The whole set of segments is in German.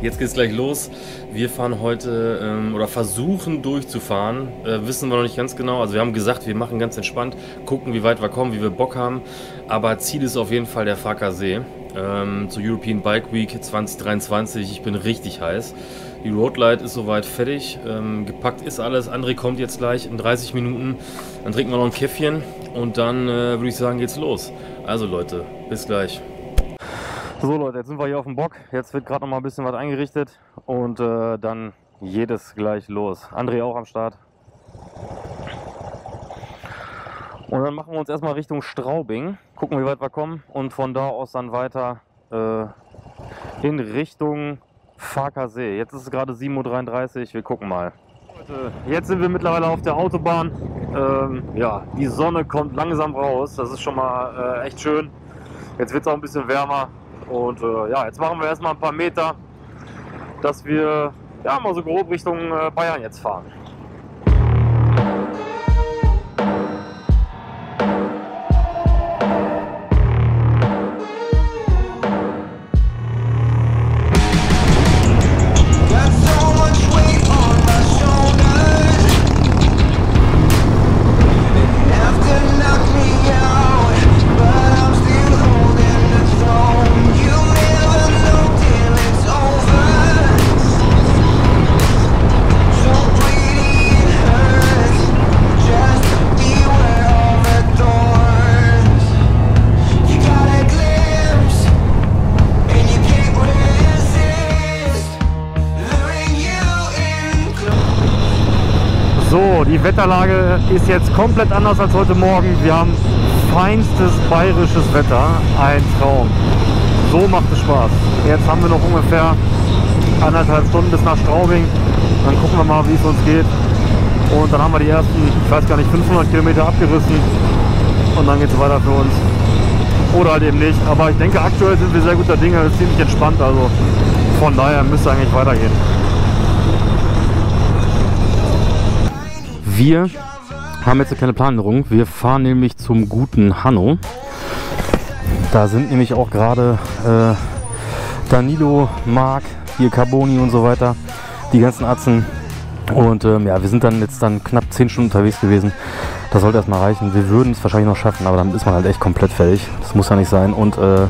Jetzt geht's gleich los. Wir fahren heute ähm, oder versuchen durchzufahren. Äh, wissen wir noch nicht ganz genau. Also wir haben gesagt, wir machen ganz entspannt, gucken, wie weit wir kommen, wie wir Bock haben. Aber Ziel ist auf jeden Fall der Farker See ähm, zur European Bike Week 2023. Ich bin richtig heiß. Die Roadlight ist soweit fertig. Ähm, gepackt ist alles. André kommt jetzt gleich in 30 Minuten. Dann trinken wir noch ein Käffchen und dann äh, würde ich sagen, geht's los. Also Leute, bis gleich. So Leute, jetzt sind wir hier auf dem Bock. Jetzt wird gerade noch mal ein bisschen was eingerichtet und äh, dann jedes gleich los. André auch am Start. Und dann machen wir uns erstmal Richtung Straubing, gucken wie weit wir kommen und von da aus dann weiter äh, in Richtung Farker See. Jetzt ist es gerade 7.33 Uhr, wir gucken mal. Jetzt sind wir mittlerweile auf der Autobahn. Ähm, ja, die Sonne kommt langsam raus, das ist schon mal äh, echt schön. Jetzt wird es auch ein bisschen wärmer und äh, ja, jetzt machen wir erstmal ein paar Meter, dass wir ja mal so grob Richtung äh, Bayern jetzt fahren. So, die Wetterlage ist jetzt komplett anders als heute Morgen. Wir haben feinstes bayerisches Wetter. Ein Traum. So macht es Spaß. Jetzt haben wir noch ungefähr anderthalb Stunden bis nach Straubing. Dann gucken wir mal, wie es uns geht. Und dann haben wir die ersten, ich weiß gar nicht, 500 Kilometer abgerissen. Und dann geht es weiter für uns. Oder halt eben nicht. Aber ich denke, aktuell sind wir sehr guter Dinge. Es ist ziemlich entspannt. Also von daher müsste eigentlich weitergehen. Wir haben jetzt eine kleine Planänderung. Wir fahren nämlich zum guten Hanno. Da sind nämlich auch gerade äh, Danilo, Marc, hier Carboni und so weiter, die ganzen Atzen. Und ähm, ja, wir sind dann jetzt dann knapp 10 Stunden unterwegs gewesen. Das sollte erstmal reichen. Wir würden es wahrscheinlich noch schaffen, aber dann ist man halt echt komplett fertig. Das muss ja nicht sein. Und äh,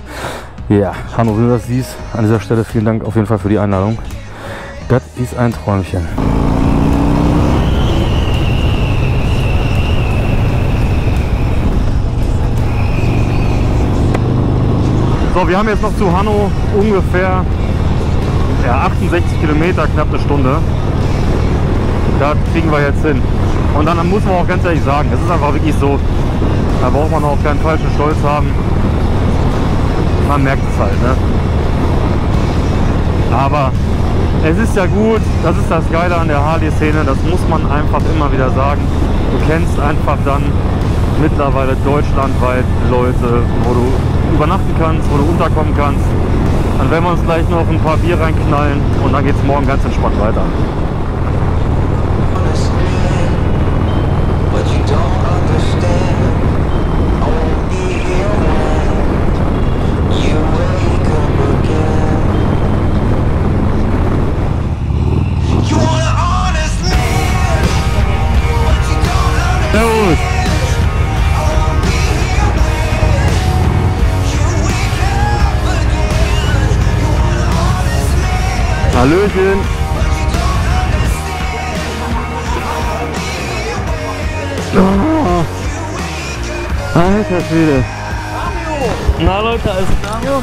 ja, Hanno, wenn du das siehst, an dieser Stelle vielen Dank auf jeden Fall für die Einladung. Das ist ein Träumchen. So, wir haben jetzt noch zu Hanno ungefähr ja, 68 Kilometer, knapp eine Stunde. Da kriegen wir jetzt hin. Und dann muss man auch ganz ehrlich sagen, es ist einfach wirklich so, da braucht man auch keinen falschen Stolz haben. Man merkt es halt, ne? Aber es ist ja gut, das ist das Geile an der Harley-Szene, das muss man einfach immer wieder sagen. Du kennst einfach dann mittlerweile deutschlandweit Leute, wo du übernachten kannst, wo du unterkommen kannst. Dann werden wir uns gleich noch ein paar Bier reinknallen und dann geht es morgen ganz entspannt weiter. Here Oh, alter Schwede! Na Leute, alles klar?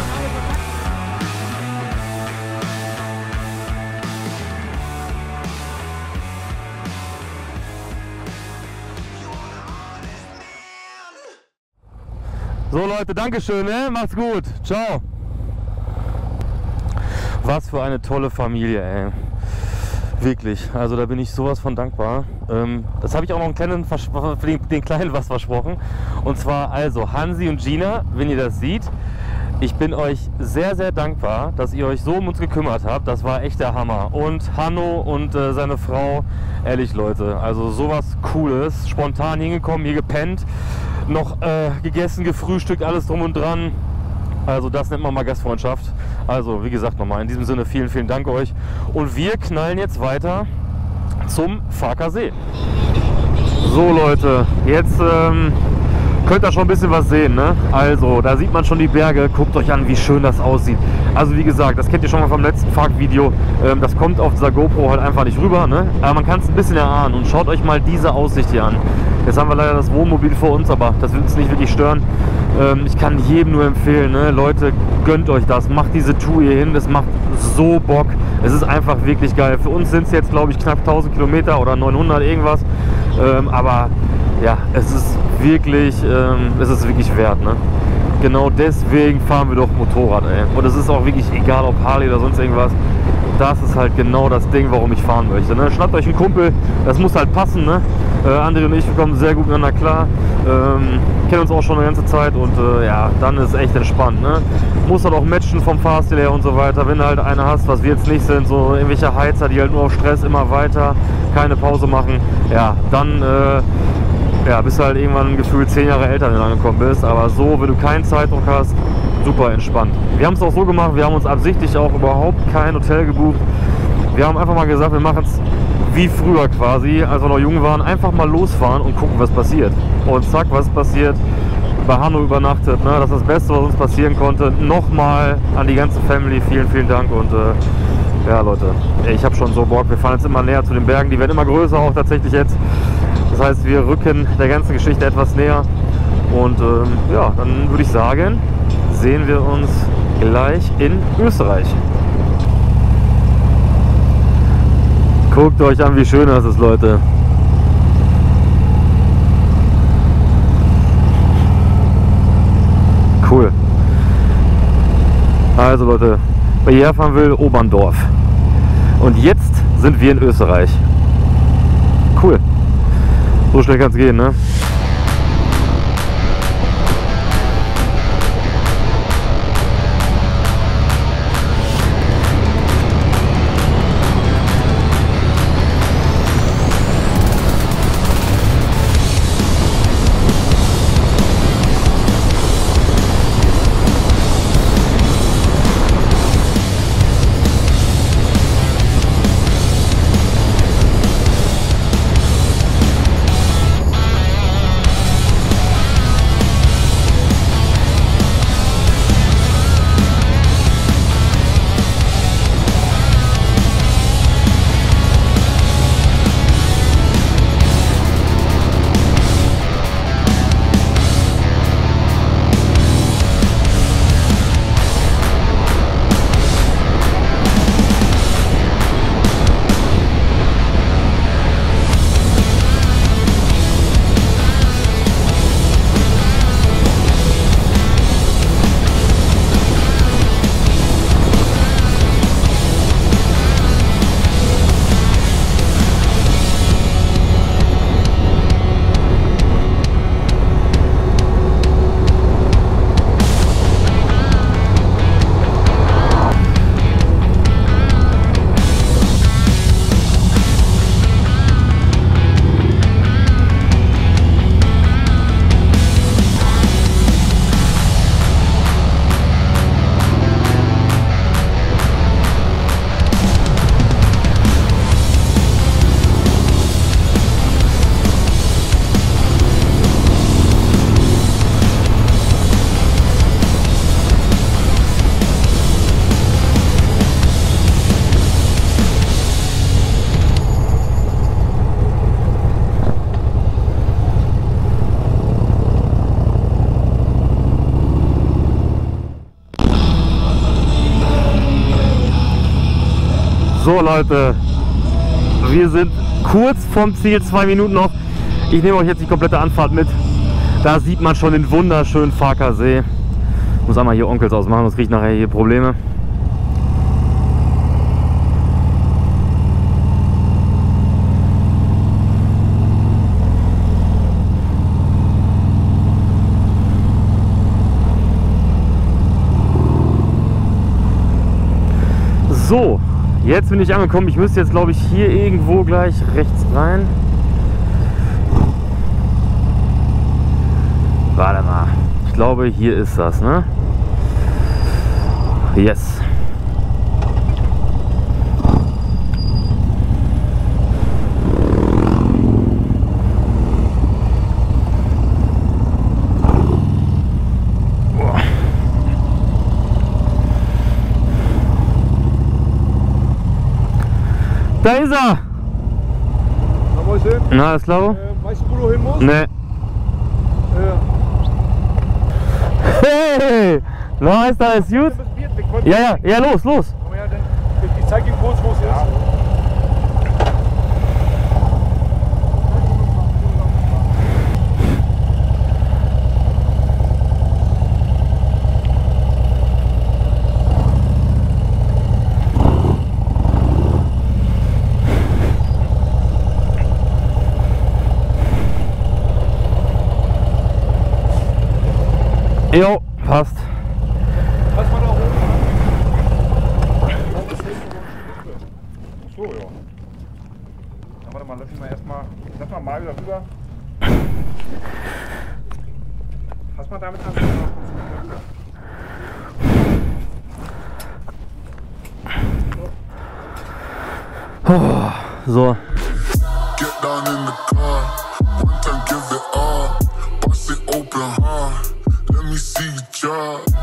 So Leute, Dankeschön, ne? Macht's gut. Ciao. Was für eine tolle Familie, ey. Wirklich. Also da bin ich sowas von dankbar. Ähm, das habe ich auch noch einen kleinen Vers den, den Kleinen was versprochen. Und zwar also Hansi und Gina, wenn ihr das seht. Ich bin euch sehr, sehr dankbar, dass ihr euch so um uns gekümmert habt. Das war echt der Hammer. Und Hanno und äh, seine Frau, ehrlich Leute, also sowas Cooles. Spontan hingekommen, hier gepennt, noch äh, gegessen, gefrühstückt, alles drum und dran. Also das nennt man mal Gastfreundschaft. Also wie gesagt nochmal, in diesem Sinne vielen, vielen Dank euch. Und wir knallen jetzt weiter zum Farker See. So Leute, jetzt ähm, könnt ihr schon ein bisschen was sehen. Ne? Also da sieht man schon die Berge. Guckt euch an, wie schön das aussieht. Also wie gesagt, das kennt ihr schon mal vom letzten Fark-Video. Ähm, das kommt auf dieser GoPro halt einfach nicht rüber. Ne? Aber man kann es ein bisschen erahnen. Und schaut euch mal diese Aussicht hier an. Jetzt haben wir leider das Wohnmobil vor uns, aber das wird uns nicht wirklich stören. Ähm, ich kann jedem nur empfehlen, ne? Leute, gönnt euch das. Macht diese Tour hier hin. Das macht so Bock. Es ist einfach wirklich geil. Für uns sind es jetzt, glaube ich, knapp 1000 Kilometer oder 900 irgendwas. Ähm, aber ja, es ist wirklich, ähm, es ist wirklich wert. Ne? Genau deswegen fahren wir doch Motorrad. Ey. Und es ist auch wirklich egal, ob Harley oder sonst irgendwas. Das ist halt genau das Ding, warum ich fahren möchte. Ne? Schnappt euch einen Kumpel, das muss halt passen. Ne? Äh, André und ich, kommen sehr gut miteinander klar. Ähm, kennen uns auch schon eine ganze Zeit und äh, ja, dann ist echt entspannt. Ne? Muss halt auch matchen vom Fahrstil her und so weiter. Wenn du halt eine hast, was wir jetzt nicht sind, so irgendwelche Heizer, die halt nur auf Stress immer weiter, keine Pause machen, ja, dann äh, ja, bist du halt irgendwann gefühlt zehn Jahre älter, wenn angekommen bist. Aber so, wenn du keinen Zeitdruck hast, super entspannt. Wir haben es auch so gemacht, wir haben uns absichtlich auch überhaupt kein Hotel gebucht. Wir haben einfach mal gesagt, wir machen es wie früher quasi, als wir noch jung waren, einfach mal losfahren und gucken, was passiert. Und zack, was passiert? Bei Hanno übernachtet. Ne? Das ist das Beste, was uns passieren konnte. Nochmal an die ganze Family vielen, vielen Dank. Und äh, ja, Leute, ich habe schon so Bock. Wir fahren jetzt immer näher zu den Bergen. Die werden immer größer, auch tatsächlich jetzt. Das heißt, wir rücken der ganzen Geschichte etwas näher. Und ähm, ja, dann würde ich sagen, sehen wir uns gleich in Österreich. Guckt euch an, wie schön das ist, Leute. Cool. Also Leute, wer hierher fahren will, Oberndorf. Und jetzt sind wir in Österreich. Cool. So schnell kann es gehen, ne? Leute, wir sind kurz vom Ziel, zwei Minuten noch. Ich nehme euch jetzt die komplette Anfahrt mit. Da sieht man schon den wunderschönen Farker. Ich muss einmal hier Onkels ausmachen, sonst kriege ich nachher hier Probleme. So, jetzt bin ich angekommen. Ich müsste jetzt, glaube ich, hier irgendwo gleich rechts rein. Warte mal. Ich glaube, hier ist das, ne? Yes. Da ist er! Da wo ich hin. Na, ist klar? Äh, weißt du, wo du hin musst? Nee. Äh, Hey! Läuft alles gut? bis Biertweg. Wollen Ja, ja, ja, los, los! wir ja dann. Ich, ich zeig Ihnen kurz, wo es ist. passt. Lass mal da oben. So, ja. Na, warte mal, lass mich mal erstmal. Lass mal mal wieder rüber. Pass mal damit an. So. Get down in the car, one time give it all, bust it open hard, let me see. job.